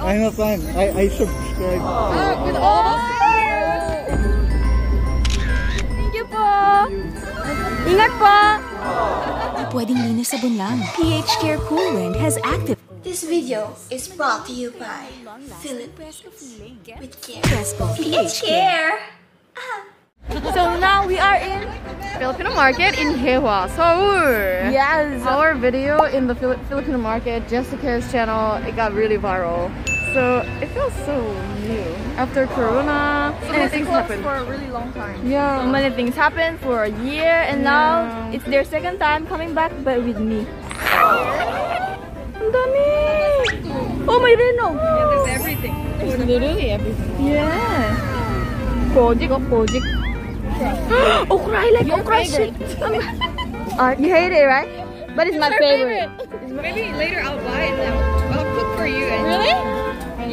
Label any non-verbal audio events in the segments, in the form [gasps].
I'm a fan. I, I subscribe. Ah, with all of us? Thank you po. Ingat po. Pwedeng linis sabon lang. pH Care Cool Wind has active This video is brought to you by Philip with care. Crespo pH Care. So now we are in Filipino market in Hyehwa, Seoul. Yes. Our video in the Fili- Filipino market, Jessica's channel, it got really viral. So it feels so new. After Corona, so many things happened. for a really long time. Yeah. So many things happened for a year and now it's their second time coming back but with me. Oh, may reno! There's everything. There's literally everything. Yeah. [gasps] okra, I like okra shit. [laughs] uh, you hate it, right? But it's my favorite. Maybe later I'll buy it and I'll, I'll cook for you. And, really?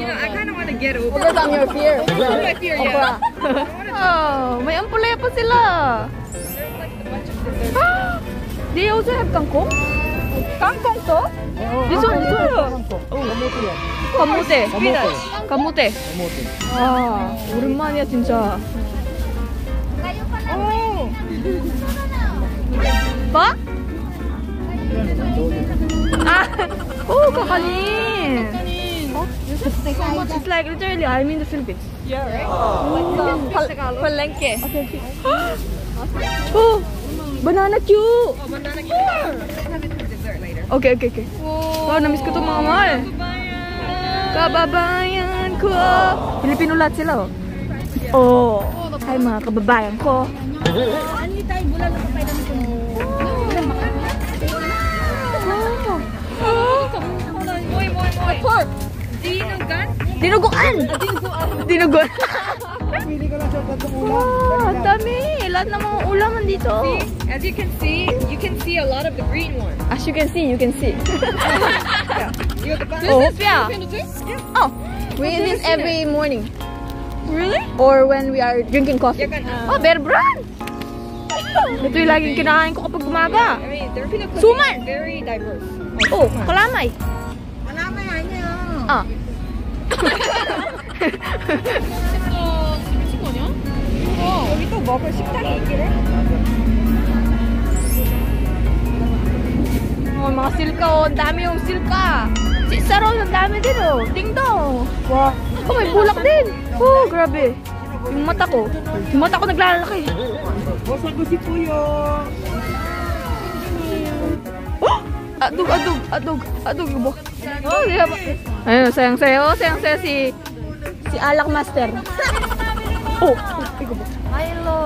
You know, I kind of want to get over Because I'm your fear. my fear, yeah. [laughs] oh, may ampulaya pa sila. [gasps] They also have kangkong? Kangkong to? This one, this one. Kamote yan. Kamute. Kamote. Kamute. Kamote. 아, 오랜만이야 진짜. Kamu. Apa? Ah, oh, Kakanin. Oh, it's like literally I'm in the Philippines. Yeah, right? Oh. Oh, banana cue. Oh, banana. Oh. Okay, okay, okay. Wow, wow namiss ko to mga mahal. Kababayan ko. Filipino lahat sila, oh. Oh. Hi, mga kababayan ko. Moy, moy, moy. Pork. Dinugan? Dinuguan. Dinuguan. Pili ka lang sa tatlong ulam. Wow, ang dami. Lahat ng mga ulam nandito. See, as you can see, you can see a lot of the green ones. As you can see, you can see. [laughs] You have the banana. Oh, yeah. Filipino juice? Oh, we eat this every morning. Really? Or when we are drinking coffee. You're gonna- Oh, bear brand. Ito yung laging kinakain ko kapag umaga. I mean, Filipino cooking Suman! is very diverse. Oh, kalamay. Malamay niya. 아. 여기 또 먹을 식당이 있긴 해? Oh, mga silka oh. Ang dami yung silka. Si Saro, ang dami din oh. Tingdong. Wow. Oh, may bulak din. Oh, grabe. Yung mata ko. Yung mata ko naglalaki. Bosa ko si Puyo. Oh! Adog, adog, adog, adog yung buhok. Oh, ba? Ayun, sayang sayo, sayang sayo si si Alak Master. Oh, ikaw ba? Milo.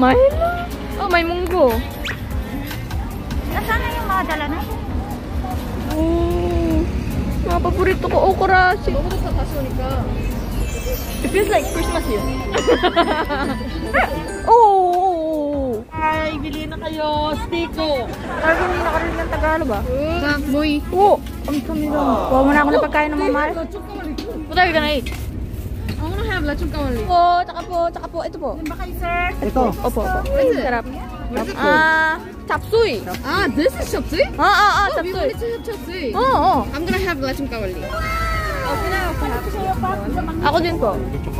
Milo? Oh, may munggo. Nasaan na yung mga dala na? Oh, mga paborito ko, okurashi. It feels like Christmas here. oh! Ay, bili na kayo. Stiko. Parang bili na kayo ng Tagalog ah. ba? Boy. Oh! Ang kami lang. Huwag mo na ako na pagkain ng mamar. What are you gonna eat? I wanna have lechon kawali. Po, tsaka po, tsaka po. Ito po. Limba kayo, sir. Ito. Opo, opo. Ay, sarap. Yeah. Ah, chapsuy. Ah, this is chopsui? Ah, ah, ah, Oh, we chapsuy. wanted to have chopsui. Oo, oo. I'm gonna have lechon kawali. Ako din po.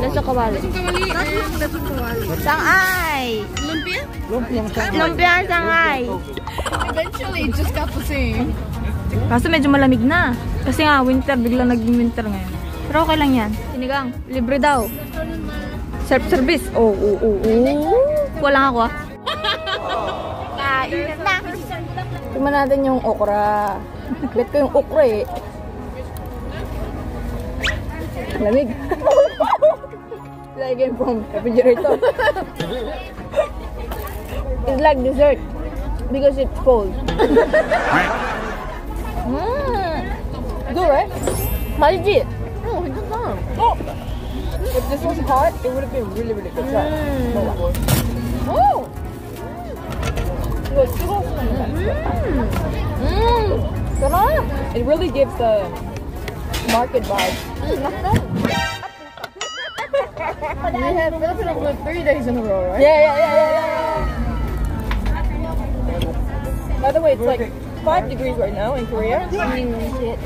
Leso kawali. Lechon kawali and lechon kawali. Sangay! Lumpia? Lumpiang sa Lumpia ang sangay. Eventually, it just got the same. Kaso medyo malamig na. Kasi nga, winter, biglang naging winter ngayon. Pero okay lang yan. Sinigang, libre daw. Self-service. Oh, oh, oh, oh. Walang ako ah. Tingnan natin yung okra. Bet ko yung okra eh. Lamig. Like game from refrigerator. [laughs] it's like dessert because it's cold. Mmm. [laughs] Good, right? How did it? Oh, it's good. Oh. If this was hot, it would have been really, really good. Mm. Oh. 이거 뜨거웠으면 음! 음! sarap! It really gives the market vibe. [laughs] Mm, masarap. We had Filipino food three days in a row, right? Yeah, yeah, yeah, yeah, yeah. By the way, it's like five degrees right now in Korea. But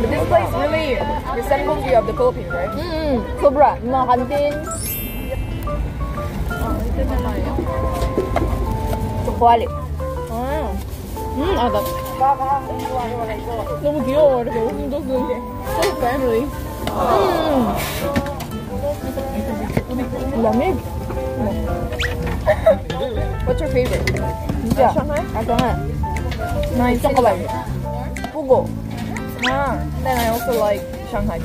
this place really resembles you of the Philippines, right? Mm. Sobra. Mga kantin. Chocolate. 음, 아, 나. 너무 귀여워. 이렇게 오금도금. So family. lamig. What's your favorite? 진짜. Shanghai? 아, Shanghai. Nice. Chocolate. Fugo. Ah, then I also like Shanghai.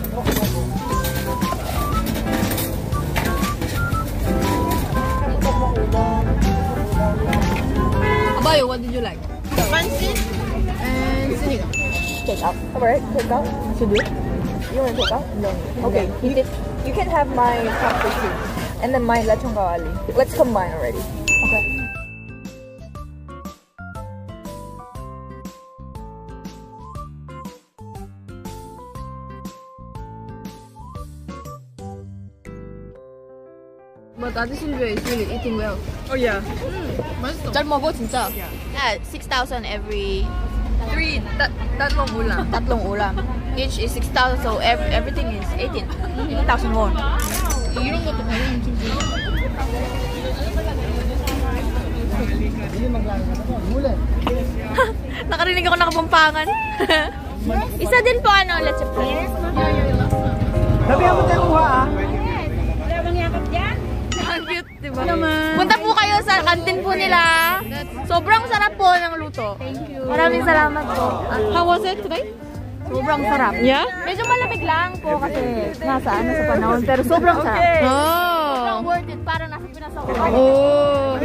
Abayo, what did you like? Pancit and sinigang. Take out. Alright, take out. To do? You want to take out? No. Okay, you, you can have my top too. And then my lechon. Let's combine already. Okay. But Ate Sylvia is really eating well. Oh yeah. 맛있어. 잘 먹어, 진짜. Yeah, 6,000 every Three, tat tatlong ulam. [laughs] tatlong ulam. Each is 6,000, so ev- everything is 18. 18,000 won. 이런 것도 가격이 좀 [laughs] Nakarinig ako nakabumpangan. [laughs] Isa din po ano, let's say Di ba? Punta po kayo sa kantin po nila. Sobrang sarap po ng luto. Thank you. Maraming salamat po. How was it today? Sobrang sarap. Yeah? Medyo malamig lang po kasi nasa ano sa panahon. Pero sobrang sarap. Sobrang Oh. worth it. Parang nasa Pinas ako. Oh.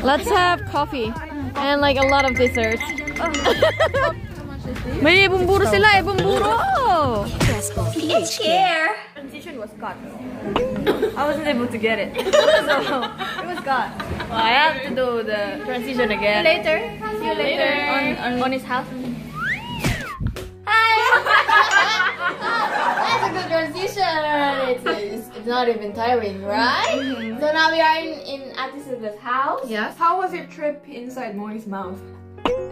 Let's have coffee and like a lot of desserts. [laughs] May bumburo sila, eh, bumburo! PH Care. Transition was cut. I wasn't able to get it. [laughs] so, it was cut. Well, I have to do the transition again. Later. See you later. On, on, on his house. Hi. [laughs] That's a good transition. It's, it's, it's not even tiring, right? So now we are in, in Ate house. Yes. How was your trip inside Moy's mouth?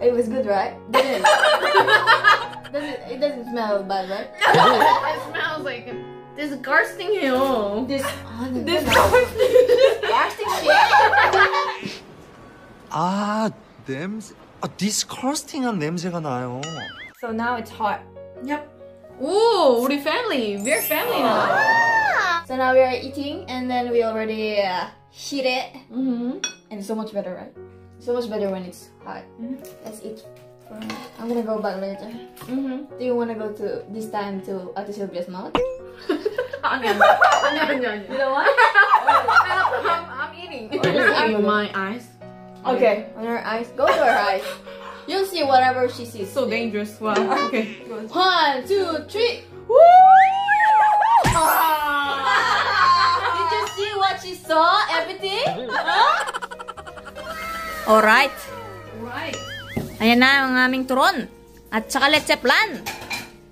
It was good, right? Didn't it? [laughs] doesn't, it doesn't smell bad, right? it [laughs] smells like disgusting hill. This, oh, disgusting shit. [laughs] 아 냄새 아 디스커스팅한 냄새가 나요. So now it's hot. Ooh, 우리 family. We're family now. [gasps] So now we are eating, and then we already uh, heat it, Mm-hmm. and it's so much better, right? So much better when it's hot. Let's eat. For, I'm gonna go back later. Mm-hmm. Do you wanna go to this time to Ate Sylvia's mouth? 아니, 아니, 아니, 아니, 아니. You know what? [laughs] I'm, I'm eating. [laughs] In my eyes. Okay. On her eyes. Go to her eyes. You'll see whatever she sees. So dangerous. Wow. [laughs] Okay. One, two, three. Did you see what she saw? Everything? Alright. Right. Ayan na ang aming turon. At saka leche plan.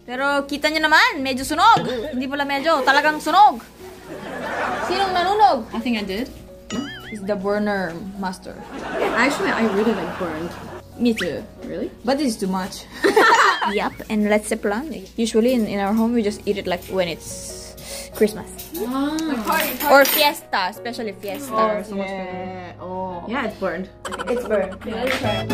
Pero kita nyo naman, medyo sunog. Hindi pala medyo, talagang sunog. Sinong nanunog? I think I did. He's the burner master. Actually, I really like burned. Me too. Really? But this is too much. [laughs] [laughs] Yup, and leche plan. Usually in, in our home, we just eat it like when it's Christmas. Ah. Or fiesta, especially fiesta. so much. Oh. Yeah, it's burned. It's burned.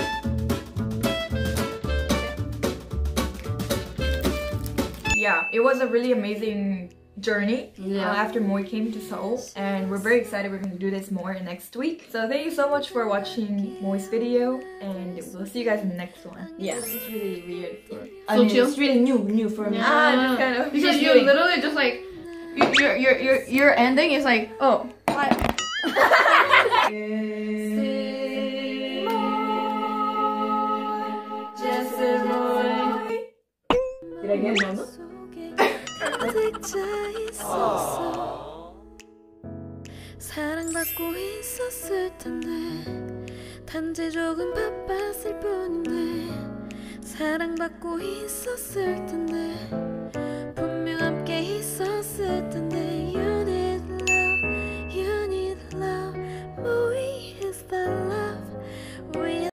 Yeah, it was a really amazing journey Yeah. uh, after Moy came to Seoul, and we're very excited we're going to do this more next week. So thank you so much for watching Moy's video, and we'll see you guys in the next one. Yeah, it's really weird. for So chill? It's really new, new for me. Ah, just kind of Because [laughs] you doing- literally just like you, your your your your ending is like oh what? Did I get it? 사랑받고 있었을 텐데 단지 조금 바빴을 뿐인데 사랑받고 있었을 텐데